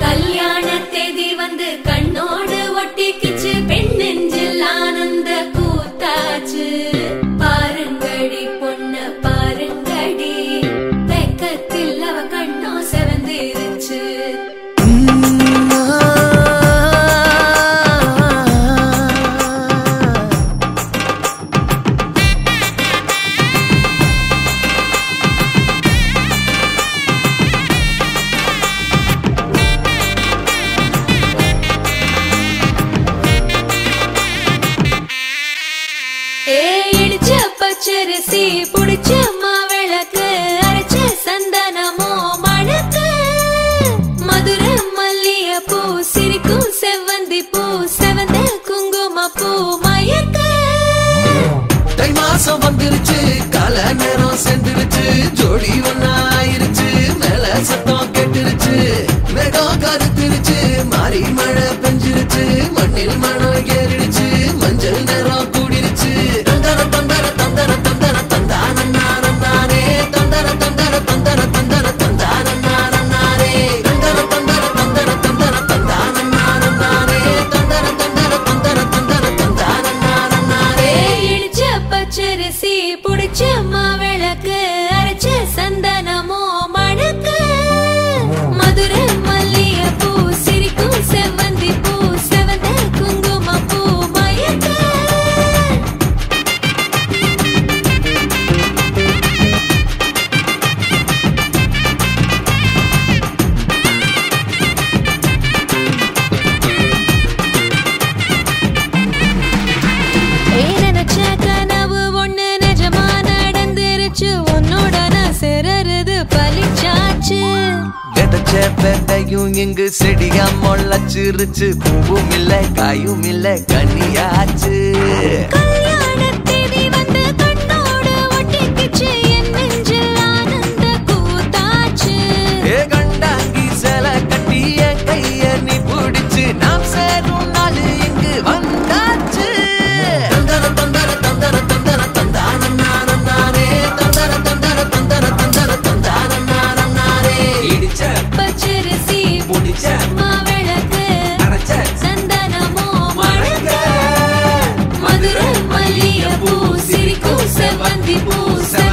கல்யாண தேதி வந்து கண்ணோடு ஒட்டிக்கு அரிசி புடிச்ச மாவிளக்கு அரைச்ச சந்தனமோ மணக்கு. மதுர மல்லிய பூ சிரிக்கும் செவ்வந்தி பூ செவந்த குங்கும பூ மயக்கு. தை மாசம் வந்துருச்சு கால நேரம் செந்துருச்சு ஜோடி ஒன்னா ஆயிருச்சு மேல சத்தம் கெட்டுருச்சு. மேகம் கருத்துருச்சு மாறி மழை பெஞ்சிருச்சு மண்ணில் மனம் கிடைச்ச வெண்டையும் இங்கு செடியா முளைச்சிருச்சு. பூவும் இல்லை காயும் இல்லை கனியாச்சு. 的不舍。